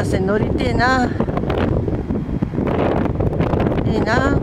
幹線乗りてえな。いいな。